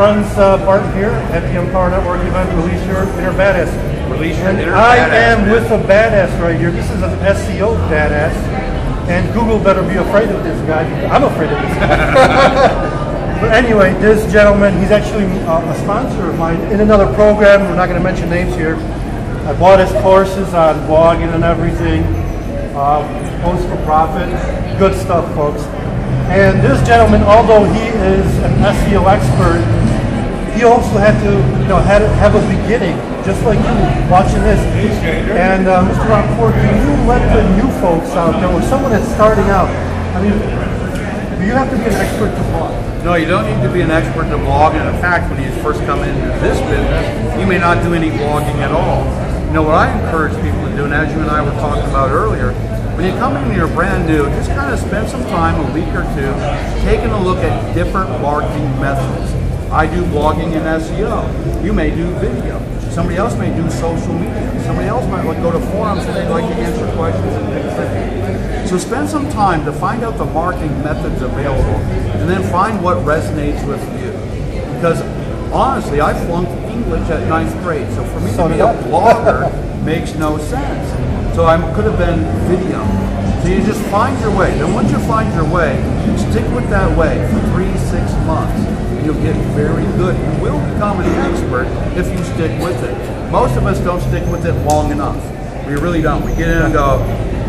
friends uh, Bart here at the Empower Network event, Release Your Inner Badass. Release Your Inner I Badass, am with a badass right here. This is an SEO badass. And Google better be afraid of this guy. I'm afraid of this guy. but anyway, this gentleman, he's actually uh, a sponsor of mine in another program. We're not going to mention names here. I bought his courses on blogging and everything. Uh, post for profit. Good stuff, folks. And this gentleman, although he is an SEO expert, he also had to, you know, had have a beginning, just like you watching this. And uh, Mr. Rob Fore, can you let the new folks out there, or someone that's starting out? I mean, do you have to be an expert to blog? No, you don't need to be an expert to blog. And in fact, when you first come into this business, you may not do any blogging at all. You know, what I encourage people to do, and as you and I were talking about earlier, when you come in and you're brand new, just kind of spend some time, a week or two, taking a look at different marketing methods. I do blogging and SEO. You may do video. Somebody else may do social media. Somebody else might like go to forums and they'd like to answer questions and things like that. So spend some time to find out the marketing methods available and then find what resonates with you. Because honestly, I flunked English at ninth grade. So for me to be a blogger makes no sense. So I could have been video. So you just find your way. Then once you find your way, stick with that way for three, six months. You'll get very good. You will become an expert if you stick with it. Most of us don't stick with it long enough. We really don't. We get in and go,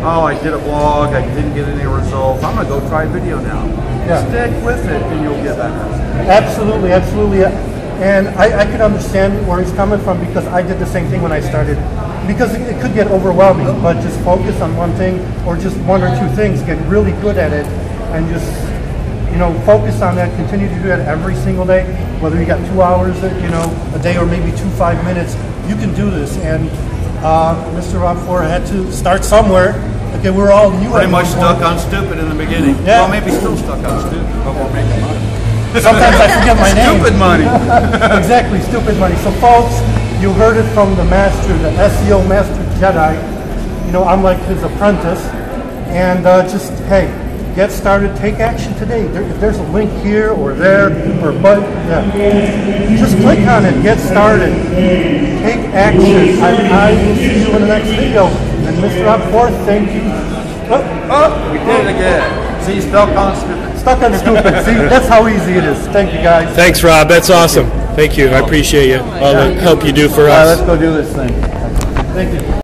oh, I did a blog, I didn't get any results. I'm gonna go try video now. Yeah. Stick with it and you'll get better. Absolutely, absolutely. And I, I can understand where he's coming from because I did the same thing when I started. Because it, it could get overwhelming, but just focus on one thing or just one or two things, get really good at it, and just you know focus on that. Continue to do that every single day, whether you got two hours, you know, a day or maybe two five minutes. You can do this. And uh, Mr. Rob Fore had to start somewhere. Okay, we're all new. Pretty much stuck on stupid in the beginning. Yeah. Well, maybe still stuck on stupid, but we're making money. Sometimes I forget my name. Stupid money. exactly, stupid money. So, folks, you heard it from the master, the SEO master Jedi. You know, I'm like his apprentice. And uh, just, hey, get started, take action today. There, if there's a link here or there or but, yeah, just click on it, get started, take action. I, I will see you in the next video. And Mr. Rob Fore, thank you. Oh, Oh, we did it again. See, stuck on stupid. stuck on stupid. See, that's how easy it is. Thank you, guys. Thanks, Rob. That's awesome. Thank you. I appreciate you. All the help you do for All right, us. let's go do this thing. Thank you.